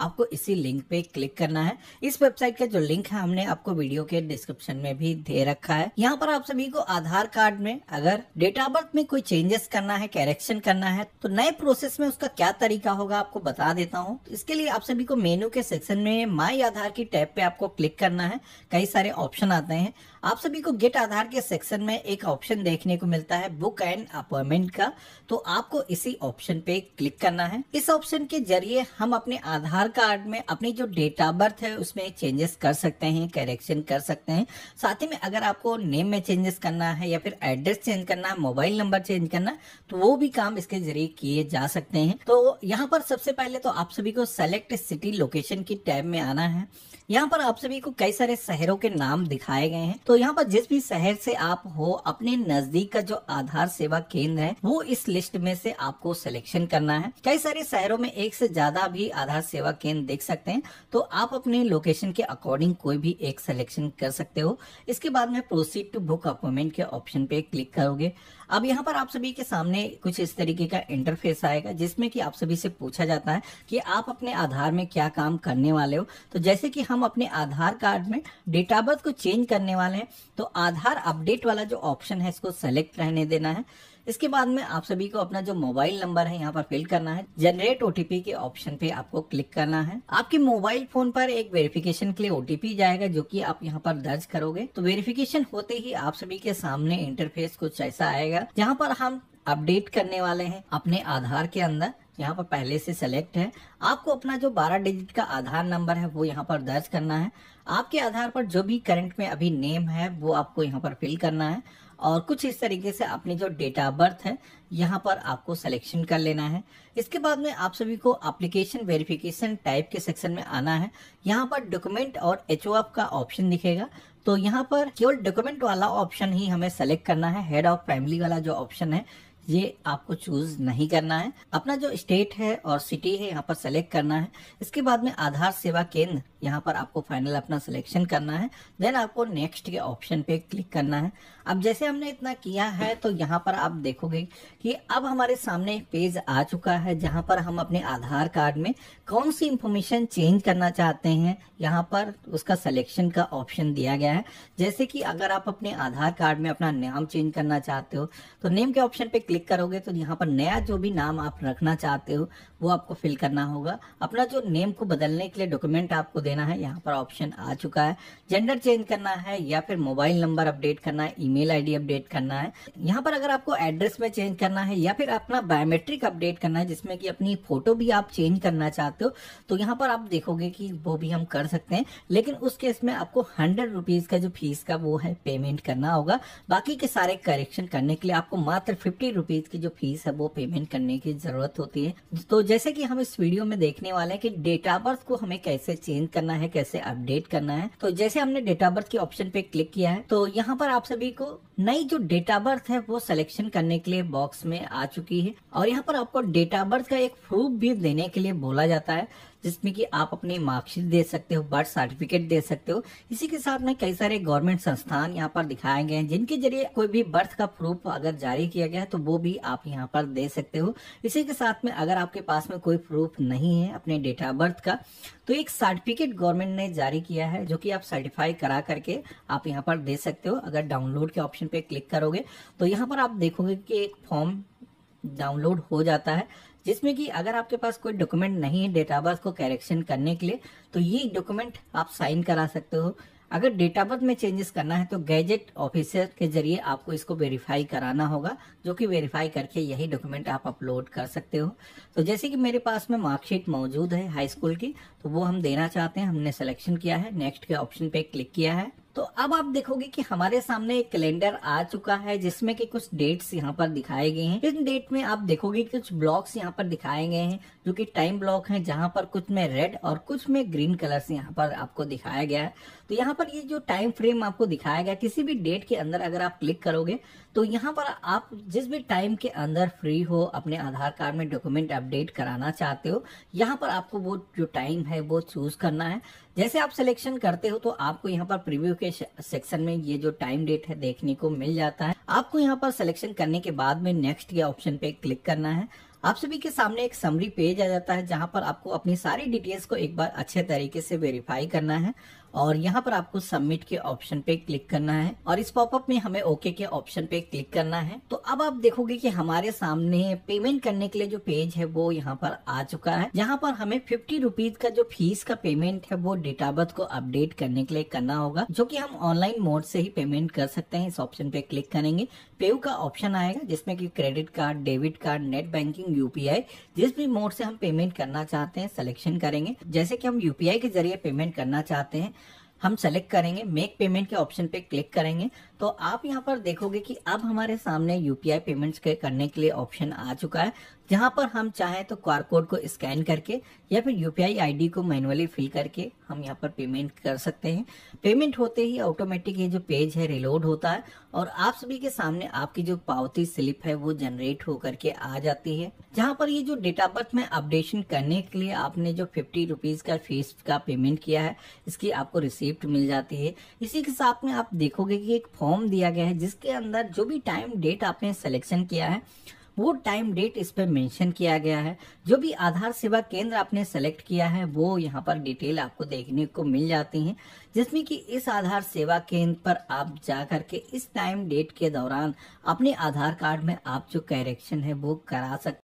आपको इसी लिंक पे क्लिक करना है। इस वेबसाइट का जो लिंक है, हमने आपको वीडियो के डिस्क्रिप्शन में भी दे रखा है। यहाँ पर आप सभी को आधार कार्ड में अगर डेट ऑफ़ बर्थ में कोई चेंजेस करना है, करेक्शन करना है तो नए प्रोसेस में उसका क्या तरीका होगा आपको बता देता हूँ। इसके लिए आप सभी को मेनू के सेक्शन में माई आधार की टैब पे आपको क्लिक करना है। कई सारे ऑप्शन आते हैं। आप सभी को गेट आधार के सेक्शन में एक ऑप्शन देखने को मिलता है, बुक एंड अपॉइंटमेंट का। तो आपको इसी ऑप्शन पे क्लिक करना है। इस ऑप्शन के ज़रिए हम अपने आधार कार्ड में अपनी जो डेट ऑफ़ बर्थ है, उसमें चेंजेस कर सकते हैं, करेक्शन कर सकते हैं। साथ ही में अगर आपको नेम में चेंजेस करना है या फिर एड्रेस चेंज करना है, मोबाइल नंबर चेंज करना तो वो भी काम इसके ज़रिए किए जा सकते हैं। तो यहाँ पर सबसे पहले तो आप सभी को सेलेक्ट सिटी लोकेशन की टैब में आना है। यहाँ पर आप सभी को कई सारे शहरों के नाम दिखाए गए हैं। तो यहाँ पर जिस भी शहर से आप हो, अपने नज़दीक का जो आधार सेवा केंद्र है, वो इस लिस्ट में से आपको सिलेक्शन करना है। कई सारे शहरों में एक से ज़्यादा भी आधार सेवा केंद्र देख सकते हैं। तो आप अपने लोकेशन के अकॉर्डिंग कोई भी एक सिलेक्शन कर सकते हो। इसके बाद में प्रोसीड टू बुक अपॉइंटमेंट के ऑप्शन पे क्लिक करोगे। अब यहाँ पर आप सभी के सामने कुछ इस तरीके का इंटरफेस आएगा, जिसमें कि आप सभी से पूछा जाता है कि आप अपने आधार में क्या काम करने वाले हो। तो जैसे कि हम अपने आधार कार्ड में डेट ऑफ़ बर्थ को चेंज करने वाले हैं तो आधार अपडेट वाला जो ऑप्शन है, इसको सेलेक्ट रहने देना है। इसके बाद में आप सभी को अपना जो मोबाइल नंबर है, यहाँ पर फिल करना है। जनरेट ओटीपी के ऑप्शन पे आपको क्लिक करना है। आपके मोबाइल फ़ोन पर एक वेरिफिकेशन के लिए ओटीपी जाएगा, जो कि आप यहाँ पर दर्ज करोगे। तो वेरिफिकेशन होते ही आप सभी के सामने इंटरफेस कुछ ऐसा आएगा जहाँ पर हम अपडेट करने वाले हैं अपने आधार के अंदर। यहाँ पर पहले से सेलेक्ट है। आपको अपना जो 12 डिजिट का आधार नंबर है, वो यहाँ पर दर्ज करना है। आपके आधार पर जो भी करंट में अभी नेम है, वो आपको यहाँ पर फिल करना है। और कुछ इस तरीके से अपनी जो डेट ऑफ़ बर्थ है, यहाँ पर आपको सिलेक्शन कर लेना है। इसके बाद में आप सभी को एप्लीकेशन वेरिफिकेशन टाइप के सेक्शन में आना है। यहाँ पर डॉक्यूमेंट और एचओएफ का ऑप्शन दिखेगा। तो यहाँ पर केवल डॉक्यूमेंट वाला ऑप्शन ही हमें सेलेक्ट करना है। हेड ऑफ़ फैमिली वाला जो ऑप्शन है ये आपको चूज़ नहीं करना है। अपना जो स्टेट है और सिटी है, यहाँ पर सेलेक्ट करना है। इसके बाद में आधार सेवा केंद्र, यहाँ पर आपको फाइनल अपना सिलेक्शन करना है। देन आपको नेक्स्ट के ऑप्शन पे क्लिक करना है। अब जैसे हमने इतना किया है तो यहाँ पर आप देखोगे कि अब हमारे सामने एक पेज आ चुका है, जहाँ पर हम अपने आधार कार्ड में कौन सी इंफॉर्मेशन चेंज करना चाहते हैं, यहाँ पर उसका सिलेक्शन का ऑप्शन दिया गया है। जैसे कि अगर आप अपने आधार कार्ड में अपना नाम चेंज करना चाहते हो तो नेम के ऑप्शन पे क्लिक करोगे तो यहाँ पर नया जो भी नाम आप रखना चाहते हो, वो आपको फिल करना होगा। अपना जो नेम को बदलने के लिए डॉक्यूमेंट आपको देना है, यहाँ पर ऑप्शन आ चुका है। जेंडर चेंज करना है या फिर मोबाइल नंबर अपडेट करना है ईमेल आईडी अपडेट करना है। यहाँ पर अगर आपको एड्रेस में चेंज करना है या फिर अपना बायोमेट्रिक अपडेट करना है, जिसमें कि अपनी फ़ोटो भी आप चेंज करना चाहते हो तो यहाँ पर आप देखोगे कि वो भी हम कर सकते हैं। लेकिन उस केस में आपको हंड्रेड रुपीज़ का जो फ़ीस का वो है पेमेंट करना होगा। बाकी के सारे करेक्शन करने के लिए आपको मात्र फिफ्टी रुपीज़ की जो फ़ीस है वो पेमेंट करने की ज़रूरत होती है। तो जैसे कि हम इस वीडियो में देखने वाले हैं कि डेट ऑफ़ बर्थ को हमें कैसे चेंज करना है, कैसे अपडेट करना है। तो जैसे हमने डेट ऑफ़ बर्थ के ऑप्शन पे क्लिक किया है तो यहाँ पर आप सभी को नई जो डेट ऑफ़ बर्थ है वो सिलेक्शन करने के लिए बॉक्स में आ चुकी है। और यहाँ पर आपको डेट ऑफ़ बर्थ का एक प्रूफ भी देने के लिए बोला जाता है जिसमें कि आप अपनी मार्कशीट दे सकते हो, बर्थ सर्टिफिकेट दे सकते हो। इसी के साथ में कई सारे गवर्नमेंट संस्थान यहाँ पर दिखाए गए हैं, जिनके ज़रिए कोई भी बर्थ का प्रूफ अगर जारी किया गया है तो वो भी आप यहाँ पर दे सकते हो। इसी के साथ में अगर आपके पास में कोई प्रूफ नहीं है अपने डेट ऑफ़ बर्थ का तो एक सर्टिफिकेट गवर्नमेंट ने जारी किया है, जो कि आप सर्टिफाई करा करके आप यहाँ पर दे सकते हो। अगर डाउनलोड के ऑप्शन पे क्लिक करोगे तो यहाँ पर आप देखोगे कि एक फॉर्म डाउनलोड हो जाता है। जिसमें कि अगर आपके पास कोई डॉक्यूमेंट नहीं है, डेटा बर्थ को करेक्शन करने के लिए तो ये डॉक्यूमेंट आप साइन करा सकते हो। अगर डेटा बर्थ में चेंजेस करना है तो गैजेट ऑफिसर के ज़रिए आपको इसको वेरीफाई कराना होगा, जो कि वेरीफाई करके यही डॉक्यूमेंट आप अपलोड कर सकते हो। तो जैसे कि मेरे पास में मार्कशीट मौजूद है हाई स्कूल की तो वो हम देना चाहते हैं, हमने सिलेक्शन किया है नेक्स्ट के ऑप्शन पे क्लिक किया है। तो अब आप देखोगे कि हमारे सामने एक कैलेंडर आ चुका है, जिसमें कि कुछ डेट्स यहाँ पर दिखाए गए हैं। इन डेट में आप देखोगे कुछ ब्लॉक्स यहाँ पर दिखाए गए हैं, जो कि टाइम ब्लॉक हैं, जहाँ पर कुछ में रेड और कुछ में ग्रीन कलर से यहाँ पर आपको दिखाया गया है। तो यहाँ पर ये जो टाइम फ्रेम आपको दिखाया गया, किसी भी डेट के अंदर अगर आप क्लिक करोगे तो यहाँ पर आप जिस भी टाइम के अंदर फ्री हो, अपने आधार कार्ड में डॉक्यूमेंट अपडेट कराना चाहते हो, यहाँ पर आपको वो जो टाइम है, वो चूज़ करना है। जैसे आप सिलेक्शन करते हो तो आपको यहाँ पर प्रीव्यू के सेक्शन में ये जो टाइम डेट है देखने को मिल जाता है। आपको यहाँ पर सिलेक्शन करने के बाद में नेक्स्ट के ऑप्शन पे क्लिक करना है। आप सभी के सामने एक समरी पेज आ जाता है, जहाँ पर आपको अपनी सारी डिटेल्स को एक बार अच्छे तरीके से वेरीफाई करना है। और यहाँ पर आपको सबमिट के ऑप्शन पे क्लिक करना है और इस पॉपअप में हमें ओके के ऑप्शन पे क्लिक करना है। तो अब आप देखोगे कि हमारे सामने पेमेंट करने के लिए जो पेज है वो यहाँ पर आ चुका है। जहाँ पर हमें फिफ्टी रुपीज़ का जो फ़ीस का पेमेंट है वो डेटा बर्थ को अपडेट करने के लिए करना होगा, जो की हम ऑनलाइन मोड से ही पेमेंट कर सकते हैं। इस ऑप्शन पे क्लिक करेंगे पेव का ऑप्शन आएगा, जिसमें की credit card debit card net banking UPI जिस भी मोड से हम पेमेंट करना चाहते हैं सिलेक्शन करेंगे। जैसे कि हम यूपीआई के ज़रिए पेमेंट करना चाहते हैं हम सेलेक्ट करेंगे मेक पेमेंट के ऑप्शन पे क्लिक करेंगे तो आप यहाँ पर देखोगे कि अब हमारे सामने यूपीआई पेमेंट्स के करने के लिए ऑप्शन आ चुका है। जहाँ पर हम चाहें तो क्यूआर कोड को स्कैन करके या फिर यूपीआई आईडी को मैनुअली फिल करके हम यहाँ पर पेमेंट कर सकते हैं। पेमेंट होते ही ऑटोमेटिक ये जो पेज है रिलोड होता है और आप सभी के सामने आपकी जो पावती स्लिप है, वो जनरेट होकर के आ जाती है। जहाँ पर ये जो डेट ऑफ़ बर्थ में अपडेशन करने के लिए आपने जो फिफ्टी रुपीज़ का फ़ीस का पेमेंट किया है, इसकी आपको रिसिप्ट मिल जाती है। इसी के साथ में आप देखोगे कि एक फॉर्म दिया गया है, जिसके अंदर जो भी टाइम डेट आपने सिलेक्शन किया है वो टाइम डेट इस पर मेंशन किया गया है। जो भी आधार सेवा केंद्र आपने सेलेक्ट किया है, वो यहाँ पर डिटेल आपको देखने को मिल जाती है। जिसमें कि इस आधार सेवा केंद्र पर आप जा करके इस टाइम डेट के दौरान अपने आधार कार्ड में आप जो करेक्शन है, वो करा सकते